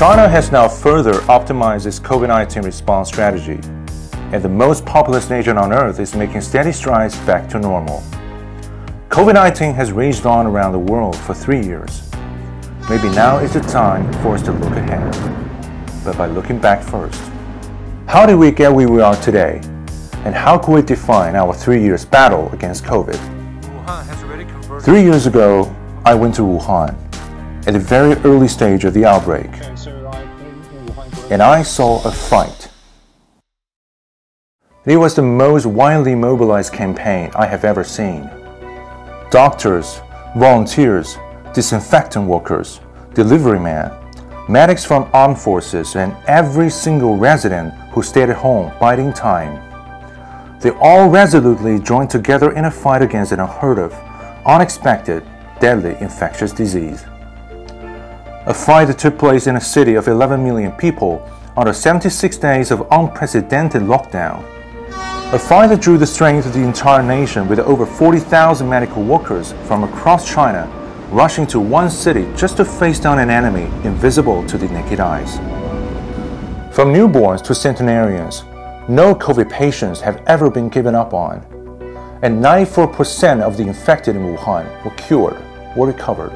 China has now further optimized its COVID 19 response strategy, and the most populous nation on earth is making steady strides back to normal. COVID 19 has raged on around the world for three years. Maybe now is the time for us to look ahead, but by looking back first. How did we get where we are today? And how could we define our three years battle against COVID? Three years ago, I went to Wuhan at the very early stage of the outbreak, and I saw a fight. It was the most widely mobilized campaign I have ever seen. Doctors, volunteers, disinfectant workers, delivery men, medics from armed forces, and every single resident who stayed at home biding time. They all resolutely joined together in a fight against an unheard of, unexpected, deadly infectious disease. A fight that took place in a city of 11 million people under 76 days of unprecedented lockdown. A fight that drew the strength of the entire nation with over 40,000 medical workers from across China rushing to one city just to face down an enemy invisible to the naked eyes. From newborns to centenarians, no COVID patients have ever been given up on, and 94% of the infected in Wuhan were cured or recovered.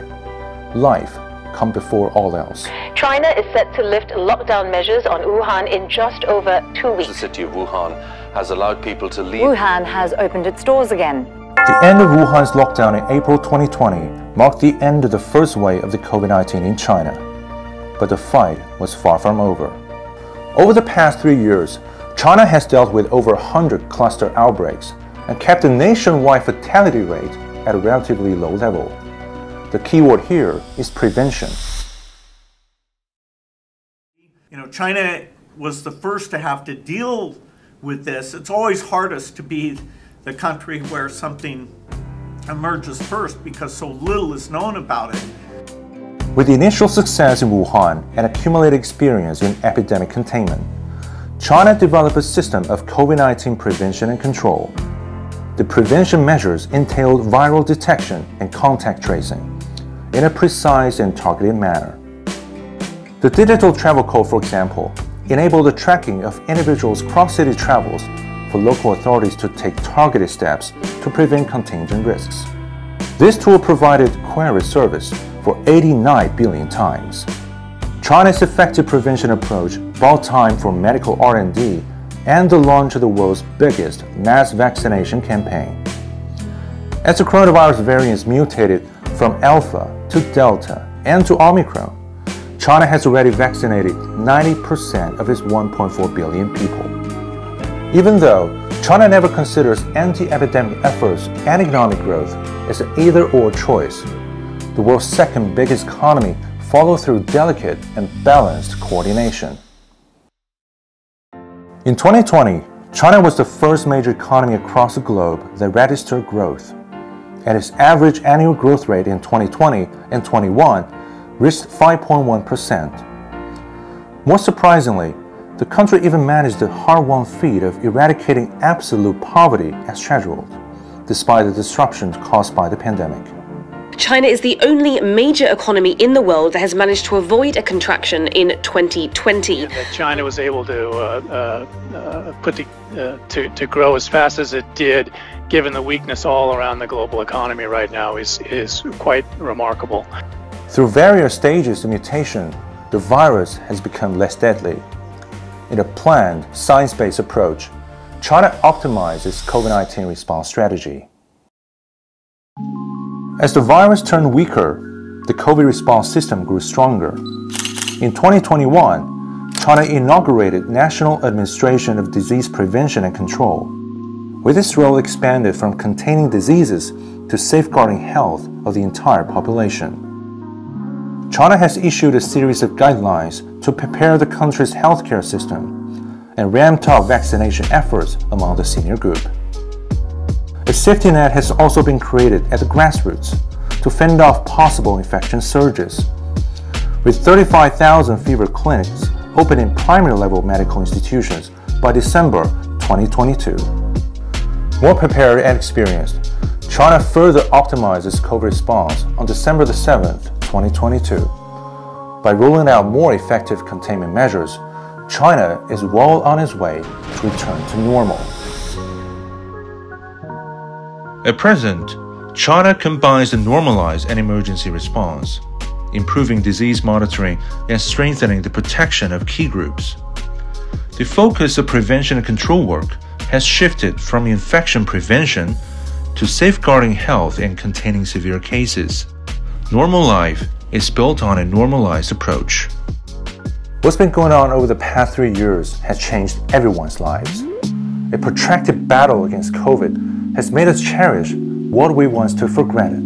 Life come before all else. China is set to lift lockdown measures on Wuhan in just over two weeks. The city of Wuhan has allowed people to leave. Wuhan has opened its doors again. The end of Wuhan's lockdown in April 2020 marked the end of the first wave of the COVID 19 in China. But the fight was far from over. Over the past three years, China has dealt with over 100 cluster outbreaks and kept the nationwide fatality rate at a relatively low level. The key word here is prevention. You know, China was the first to have to deal with this. It's always hardest to be the country where something emerges first because so little is known about it. With the initial success in Wuhan and accumulated experience in epidemic containment, China developed a system of COVID 19 prevention and control. The prevention measures entailed viral detection and contact tracing in a precise and targeted manner. The digital travel code, for example, enabled the tracking of individuals' cross-city travels for local authorities to take targeted steps to prevent contagion risks. This tool provided query service for 89 billion times. China's effective prevention approach bought time for medical R&D and the launch of the world's biggest mass vaccination campaign. As the coronavirus variants mutated from Alpha to Delta and to Omicron, China has already vaccinated 90% of its 1.4 billion people. Even though China never considers anti-epidemic efforts and economic growth as an either-or choice, the world's second biggest economy follows through delicate and balanced coordination. In 2020, China was the first major economy across the globe that registered growth and its average annual growth rate in 2020 and 21 reached 5.1%. More surprisingly, the country even managed the hard-won feat of eradicating absolute poverty as scheduled, despite the disruptions caused by the pandemic. China is the only major economy in the world that has managed to avoid a contraction in 2020. China was able to uh, uh, uh, put the, uh, to to grow as fast as it did, given the weakness all around the global economy right now, is is quite remarkable. Through various stages of mutation, the virus has become less deadly. In a planned, science-based approach, China optimized its COVID-19 response strategy. As the virus turned weaker, the COVID response system grew stronger. In 2021, China inaugurated National Administration of Disease Prevention and Control, with its role expanded from containing diseases to safeguarding health of the entire population. China has issued a series of guidelines to prepare the country's healthcare system and ramped up vaccination efforts among the senior group. A safety net has also been created at the grassroots to fend off possible infection surges. With 35,000 fever clinics open in primary level medical institutions by December 2022. More prepared and experienced, China further optimized its COVID response on December 7, 2022. By rolling out more effective containment measures, China is well on its way to return to normal. At present, China combines the normalized and emergency response, improving disease monitoring and strengthening the protection of key groups. The focus of prevention and control work has shifted from infection prevention to safeguarding health and containing severe cases. Normal life is built on a normalized approach. What's been going on over the past three years has changed everyone's lives. A protracted battle against COVID has made us cherish what we once took for granted.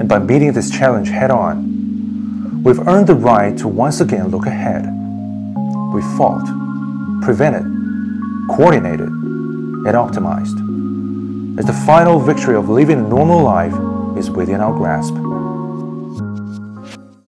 And by meeting this challenge head on, we've earned the right to once again look ahead. We fought, prevented, coordinated, and optimized. As the final victory of living a normal life is within our grasp.